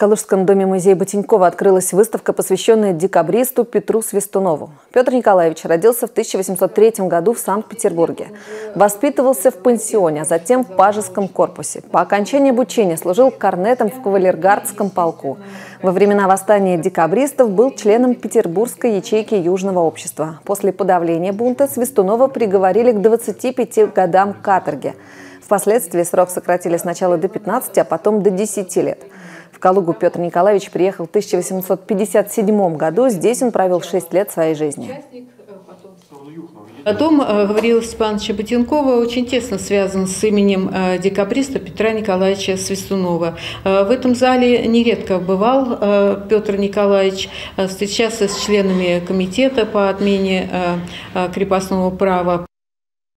Калужском доме-музея Ботинькова открылась выставка, посвященная декабристу Петру Свистунову. Петр Николаевич родился в 1803 году в Санкт-Петербурге. Воспитывался в пансионе, а затем в пажеском корпусе. По окончании обучения служил корнетом в кавалергардском полку. Во времена восстания декабристов был членом петербургской ячейки Южного общества. После подавления бунта Свистунова приговорили к 25 годам каторги. Впоследствии срок сократили сначала до 15, а потом до 10 лет. Калугу Петр Николаевич приехал в 1857 году. Здесь он провел 6 лет своей жизни. Дом э, Гавриила Степановича Ботинкова очень тесно связан с именем э, декабриста Петра Николаевича Свистунова. Э, в этом зале нередко бывал Петр Николаевич, встречался с членами комитета по отмене крепостного права.